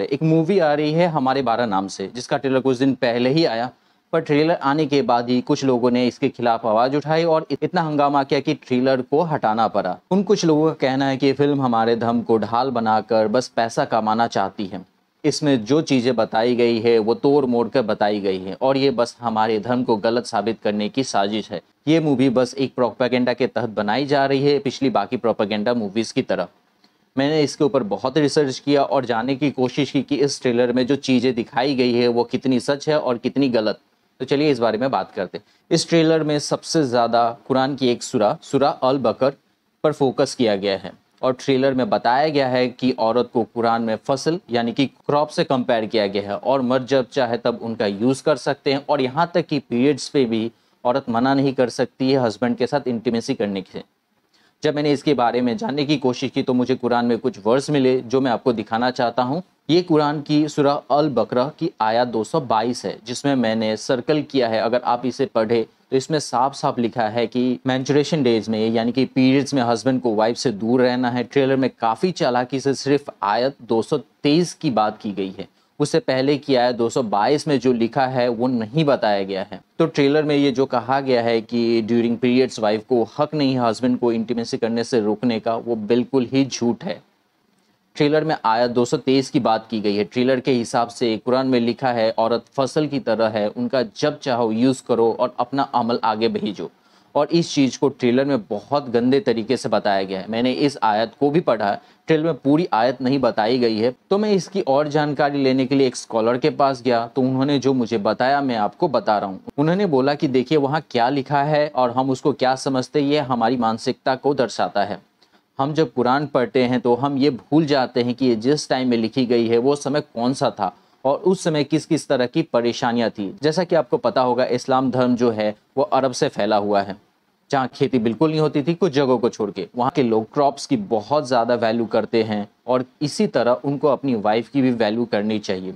एक मूवी आ रही है हमारे बारह नाम से, जिसका ट्रेलर कुछ दिन पहले ही आया। पर ट्रेलर आने के बाद ही कुछ लोगों ने इसके खिलाफ आवाज़ उठाई और इतना हंगामा किया कि ट्रेलर को हटाना पड़ा। उन कुछ लोगों का कहना है कि फ़िल्म हमारे धर्म को ढाल बनाकर बस पैसा कमाना चाहती है। इसमें जो चीज़ें बताई गई है, वो तोड़ मोड़ कर बताई गई है और ये बस हमारे धर्म को गलत साबित करने की साजिश है। ये मूवी बस एक प्रोपागेंडा के तहत बनाई जा रही है, पिछली बाकी प्रोपागेंडा मूवीज़ की तरह मैंने इसके ऊपर बहुत रिसर्च किया और जानने की कोशिश की कि इस ट्रेलर में जो चीज़ें दिखाई गई है, वो कितनी सच है और कितनी गलत। तो चलिए इस बारे में बात करते इस ट्रेलर में सबसे ज़्यादा कुरान की एक सुरा सुरा अल बकर पर फोकस किया गया है और ट्रेलर में बताया गया है कि औरत को कुरान में फ़सल, यानी कि क्रॉप से कंपेयर किया गया है और मर्द जब चाहे तब उनका यूज़ कर सकते हैं और यहाँ तक कि पीरियड्स पे भी औरत मना नहीं कर सकती है हस्बैंड के साथ इंटीमेसी करने से जब मैंने इसके बारे में जानने की कोशिश की तो मुझे कुरान में कुछ वर्स मिले जो मैं आपको दिखाना चाहता हूँ। ये कुरान की सुरा अल बकरा की आयत 222 है, जिसमें मैंने सर्कल किया है। अगर आप इसे पढ़े तो इसमें साफ़ साफ़ लिखा है कि मैंचुरेशन डेज़ में, यानी कि पीरियड्स में हस्बैंड को वाइफ से दूर रहना है। ट्रेलर में काफ़ी चालाकी से सिर्फ़ आयत 223 की बात की गई है। उससे पहले किया आयत 222 में जो लिखा है, वो नहीं बताया गया है। तो ट्रेलर में ये जो कहा गया है कि ड्यूरिंग पीरियड्स वाइफ को हक नहीं है हस्बैंड को इंटीमेसी करने से रोकने का, वो बिल्कुल ही झूठ है। ट्रेलर में आयत 223 की बात की गई है। ट्रेलर के हिसाब से कुरान में लिखा है, औरत फ़सल की तरह है, उनका जब चाहो यूज़ करो और अपना अमल आगे भेजो। और इस चीज़ को ट्रेलर में बहुत गंदे तरीके से बताया गया है। मैंने इस आयत को भी पढ़ा ट्रेलर में पूरी आयत नहीं बताई गई है। तो मैं इसकी और जानकारी लेने के लिए एक स्कॉलर के पास गया। तो उन्होंने जो मुझे बताया, मैं आपको बता रहा हूँ। उन्होंने बोला कि देखिए, वहाँ क्या लिखा है और हम उसको क्या समझते ये हमारी मानसिकता को दर्शाता है। हम जब कुरान पढ़ते हैं तो हम ये भूल जाते हैं कि ये जिस टाइम में लिखी गई है, वो समय कौन सा था और उस समय किस किस तरह की परेशानियाँ थी। जैसा कि आपको पता होगा, इस्लाम धर्म जो है, वो अरब से फैला हुआ है। जहाँ खेती बिल्कुल नहीं होती थी, कुछ जगहों को छोड़ के वहाँ के लोग क्रॉप्स की बहुत ज़्यादा वैल्यू करते हैं और इसी तरह उनको अपनी वाइफ की भी वैल्यू करनी चाहिए।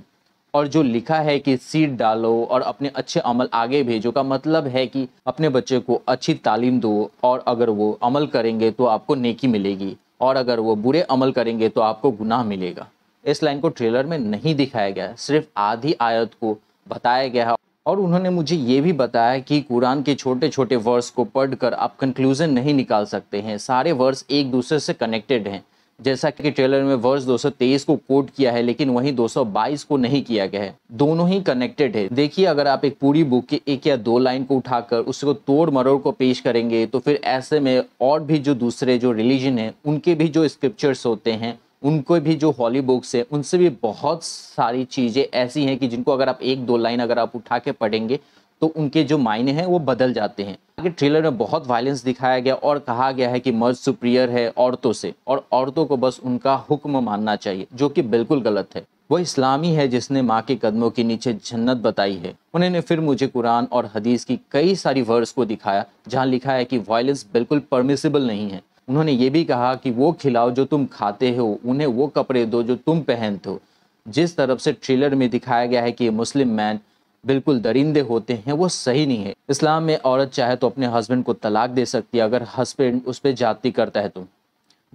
और जो लिखा है कि सीड डालो और अपने अच्छे अमल आगे भेजो का मतलब है कि अपने बच्चे को अच्छी तालीम दो और अगर वो अमल करेंगे तो आपको नेकी मिलेगी और अगर वो बुरे अमल करेंगे तो आपको गुनाह मिलेगा। इस लाइन को ट्रेलर में नहीं दिखाया गया, सिर्फ़ आधी आयत को बताया गया है। और उन्होंने मुझे ये भी बताया कि कुरान के छोटे छोटे वर्स को पढ़कर आप कंक्लूजन नहीं निकाल सकते हैं। सारे वर्स एक दूसरे से कनेक्टेड हैं। जैसा कि ट्रेलर में वर्ष 223 को कोट किया है, लेकिन वहीं 222 को नहीं किया गया है। दोनों ही कनेक्टेड है। देखिए, अगर आप एक पूरी बुक के एक या दो लाइन को उठाकर उसको तोड़ मरोड़ को पेश करेंगे तो फिर ऐसे में और भी जो दूसरे जो रिलीजन है, उनके भी जो स्क्रिप्चर्स होते हैं उनको भी जो हॉली बुक्स है, उनसे भी बहुत सारी चीज़ें ऐसी हैं कि जिनको अगर आप एक दो लाइन अगर आप उठा के पढ़ेंगे तो उनके जो मायने हैं वो बदल जाते हैं। आगे ट्रेलर में बहुत वायलेंस दिखाया गया और कहा गया है कि मर्द सुप्रियर है औरतों से और औरतों को बस उनका हुक्म मानना चाहिए, जो कि बिल्कुल गलत है। वो इस्लामी है जिसने माँ के कदमों के नीचे जन्नत बताई है। उन्होंने फिर मुझे कुरान और हदीस की कई सारी वर्ड्स को दिखाया, जहाँ लिखा है कि वायलेंस बिल्कुल परमिसिबल नहीं है। उन्होंने ये भी कहा कि वो खिलाओ जो तुम खाते हो, उन्हें वो कपड़े दो जो तुम पहनते हो। जिस तरफ़ से ट्रेलर में दिखाया गया है कि मुस्लिम मैन बिल्कुल दरिंदे होते हैं, वो सही नहीं है। इस्लाम में औरत चाहे तो अपने हस्बैंड को तलाक दे सकती है, अगर हस्बैंड उस पर जाति करता है तो।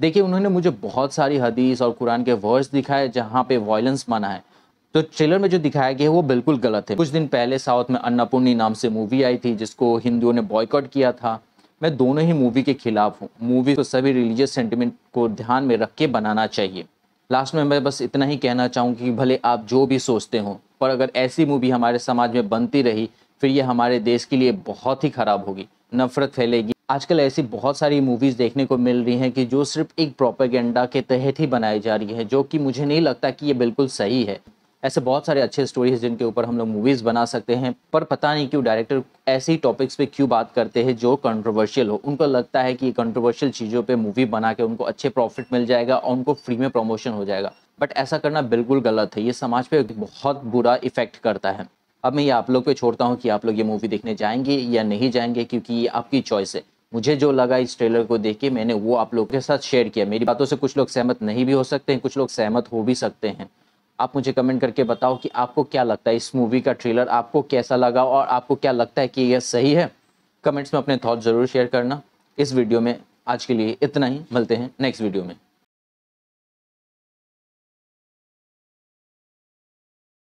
देखिए, उन्होंने मुझे बहुत सारी हदीस और कुरान के वर्ड्स दिखाए जहाँ पे वॉयलेंस मना है। तो ट्रेलर में जो दिखाया गया है, वो बिल्कुल गलत है। कुछ दिन पहले साउथ में अन्नपूर्णी नाम से मूवी आई थी, जिसको हिंदुओं ने बॉयकॉट किया था। मैं दोनों ही मूवी के खिलाफ हूँ। मूवी को सभी रिलीजियस सेंटिमेंट को ध्यान में रख के बनाना चाहिए। लास्ट में मैं बस इतना ही कहना चाहूँगी कि भले आप जो भी सोचते हो, पर अगर ऐसी मूवी हमारे समाज में बनती रही, फिर ये हमारे देश के लिए बहुत ही ख़राब होगी। नफरत फैलेगी। आजकल ऐसी बहुत सारी मूवीज़ देखने को मिल रही हैं कि जो सिर्फ़ एक प्रोपेगेंडा के तहत ही बनाई जा रही है, जो कि मुझे नहीं लगता कि ये बिल्कुल सही है। ऐसे बहुत सारे अच्छे स्टोरीज जिनके ऊपर हम लोग मूवीज़ बना सकते हैं, पर पता नहीं क्यों डायरेक्टर ऐसे ही टॉपिक्स पे क्यों बात करते हैं जो कंट्रोवर्शियल हो। उनको लगता है कि कंट्रोवर्शियल चीज़ों पे मूवी बना के उनको अच्छे प्रॉफिट मिल जाएगा और उनको फ्री में प्रमोशन हो जाएगा। बट ऐसा करना बिल्कुल गलत है। ये समाज पे बहुत बुरा इफ़ेक्ट करता है। अब मैं ये आप लोग पे छोड़ता हूँ कि आप लोग ये मूवी देखने जाएँगे या नहीं जाएँगे, क्योंकि ये आपकी चॉइस है। मुझे जो लगा इस ट्रेलर को देख के, मैंने वो आप लोगों के साथ शेयर किया। मेरी बातों से कुछ लोग सहमत नहीं भी हो सकते हैं, कुछ लोग सहमत हो भी सकते हैं। आप मुझे कमेंट करके बताओ कि आपको क्या लगता है इस मूवी का ट्रेलर आपको कैसा लगा और आपको क्या लगता है कि यह सही है? कमेंट्स में अपने थॉट ज़रूर शेयर करना। इस वीडियो में आज के लिए इतना ही। मिलते हैं नेक्स्ट वीडियो में।